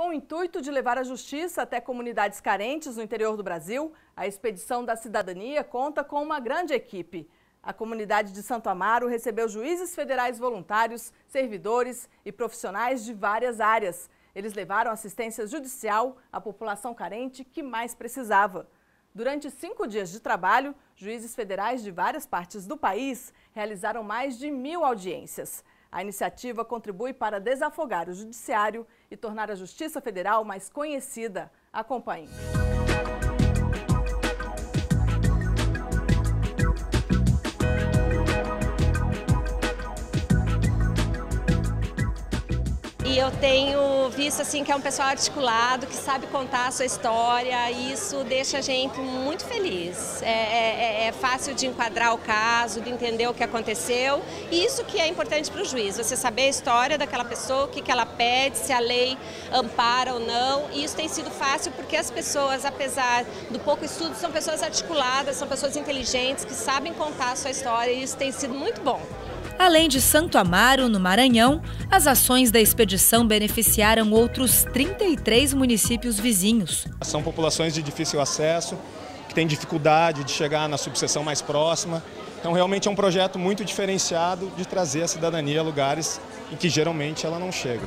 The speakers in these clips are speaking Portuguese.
Com o intuito de levar a justiça até comunidades carentes no interior do Brasil, a Expedição da Cidadania conta com uma grande equipe. A comunidade de Santo Amaro recebeu juízes federais voluntários, servidores e profissionais de várias áreas. Eles levaram assistência judicial à população carente que mais precisava. Durante cinco dias de trabalho, juízes federais de várias partes do país realizaram mais de mil audiências. A iniciativa contribui para desafogar o judiciário e tornar a Justiça Federal mais conhecida. Acompanhe. Eu tenho visto assim que é um pessoal articulado, que sabe contar a sua história, e isso deixa a gente muito feliz. É, é, é, é fácil de enquadrar o caso, de entender o que aconteceu, e isso que é importante para o juiz, você saber a história daquela pessoa, o que, que ela pede, se a lei ampara ou não, e isso tem sido fácil porque as pessoas, apesar do pouco estudo, são pessoas articuladas, são pessoas inteligentes, que sabem contar a sua história, e isso tem sido muito bom. Além de Santo Amaro, no Maranhão, as ações da expedição beneficiaram outros 33 municípios vizinhos. São populações de difícil acesso, que têm dificuldade de chegar na subseção mais próxima. Então, realmente é um projeto muito diferenciado de trazer a cidadania a lugares em que geralmente ela não chega.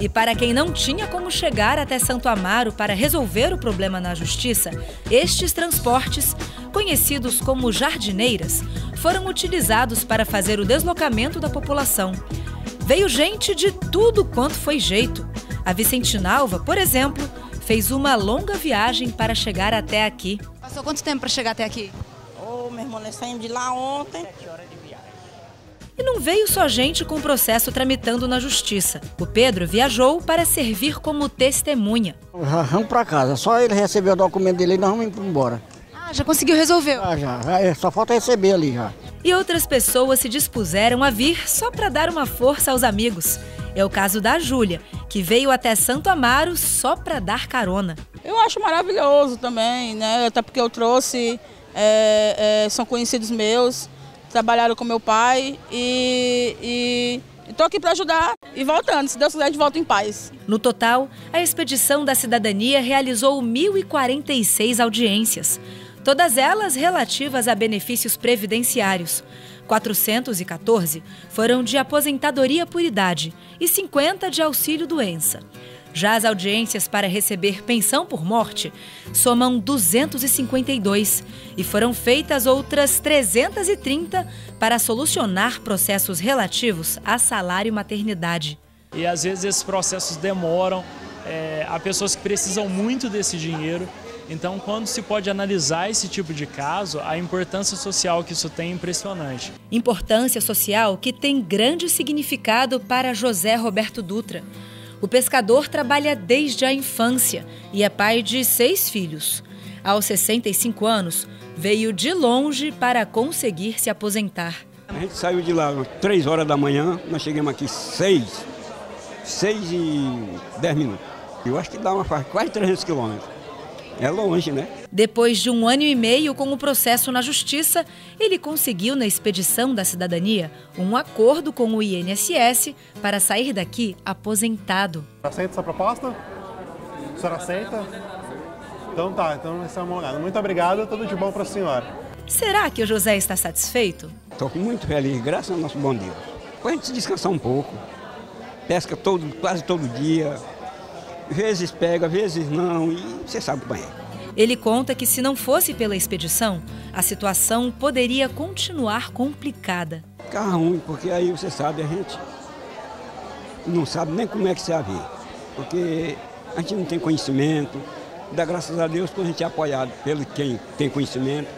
E para quem não tinha como chegar até Santo Amaro para resolver o problema na justiça, estes transportes, conhecidos como jardineiras, foram utilizados para fazer o deslocamento da população. Veio gente de tudo quanto foi jeito. A Vicentinalva, por exemplo, fez uma longa viagem para chegar até aqui. Passou quanto tempo para chegar até aqui? Ô, oh, meu irmão, nós saímos de lá ontem. E não veio só gente com o processo tramitando na justiça. O Pedro viajou para servir como testemunha. Vamos para casa, só ele receber o documento dele e nós vamos embora. Já conseguiu resolver? Ah, já, já, é, só falta receber ali já. E outras pessoas se dispuseram a vir só para dar uma força aos amigos. É o caso da Júlia, que veio até Santo Amaro só para dar carona. Eu acho maravilhoso também, né? Até porque eu trouxe, é, é, são conhecidos meus, trabalharam com meu pai e estou aqui para ajudar e voltando. Se Deus quiser, gente volta em paz. No total, a Expedição da Cidadania realizou 1.046 audiências, todas elas relativas a benefícios previdenciários. 414 foram de aposentadoria por idade e 50 de auxílio-doença. Já as audiências para receber pensão por morte somam 252 e foram feitas outras 330 para solucionar processos relativos a salário e maternidade. E às vezes esses processos demoram, é, há pessoas que precisam muito desse dinheiro. Então, quando se pode analisar esse tipo de caso, a importância social que isso tem é impressionante. Importância social que tem grande significado para José Roberto Dutra. O pescador trabalha desde a infância e é pai de seis filhos. Aos 65 anos, veio de longe para conseguir se aposentar. A gente saiu de lá às 3 horas da manhã, nós chegamos aqui 6, 6 e 10 minutos. Eu acho que dá uma quase 300 quilômetros. É longe, né? Depois de um ano e meio com o processo na Justiça, ele conseguiu, na expedição da cidadania, um acordo com o INSS para sair daqui aposentado. Aceita essa proposta? A senhora aceita? Então tá, então vai ser uma olhada. Muito obrigado, tudo de bom para a senhora. Será que o José está satisfeito? Estou muito feliz, graças ao nosso bom Deus. Depois a gente descansar um pouco. Pesca todo, quase todo dia, vezes pega, vezes não, e você sabe como é. Ele conta que se não fosse pela expedição, a situação poderia continuar complicada. Fica ruim, porque aí você sabe, a gente não sabe nem como é que se haver. Porque a gente não tem conhecimento. Dá graças a Deus quando a gente é apoiado pelo quem tem conhecimento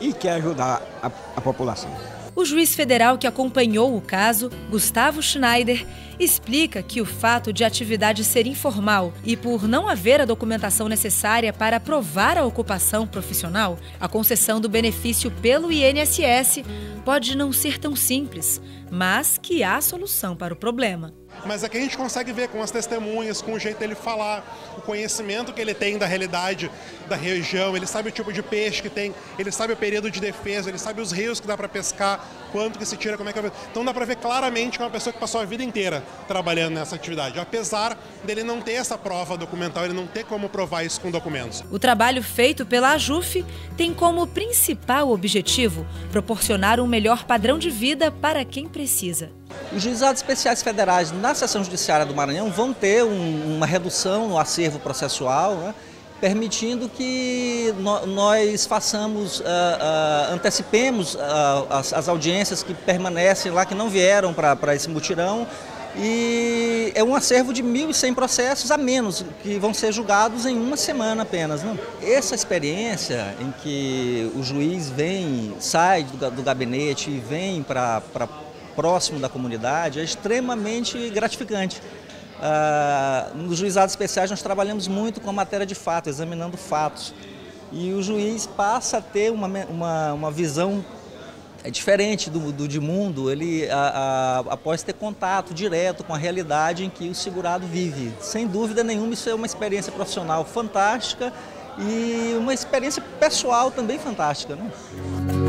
e quer ajudar a, a população. O juiz federal que acompanhou o caso, Gustavo Schneider, explica que o fato de a atividade ser informal e por não haver a documentação necessária para provar a ocupação profissional, a concessão do benefício pelo INSS pode não ser tão simples, mas que há solução para o problema. mas aqui a gente consegue ver com as testemunhas, com o jeito dele falar, o conhecimento que ele tem da realidade da região, ele sabe o tipo de peixe que tem, ele sabe o período de defesa, ele sabe os rios que dá para pescar, quanto que se tira, como é que é. Então dá para ver claramente que é uma pessoa que passou a vida inteira trabalhando nessa atividade, apesar dele não ter essa prova documental, ele não ter como provar isso com documentos. O trabalho feito pela AJUF tem como principal objetivo proporcionar um melhor padrão de vida para quem precisa. Os juizados especiais federais na seção judiciária do Maranhão vão ter um, uma redução no acervo processual, né, permitindo que no, nós façamos, uh, uh, antecipemos uh, as, as, audiências que permanecem lá, que não vieram para esse mutirão, e é um acervo de 1.100 processos a menos, que vão ser julgados em uma semana apenas. Não? Essa experiência em que o juiz vem, sai do, gabinete e vem para próximo da comunidade é extremamente gratificante. Uh, nos juizados especiais nós trabalhamos muito com a matéria de fato, examinando fatos. E o juiz passa a ter uma, uma, uma visão é diferente do, do de mundo, ele a, a, após ter contato direto com a realidade em que o segurado vive. Sem dúvida nenhuma, isso é uma experiência profissional fantástica e uma experiência pessoal também fantástica. Né?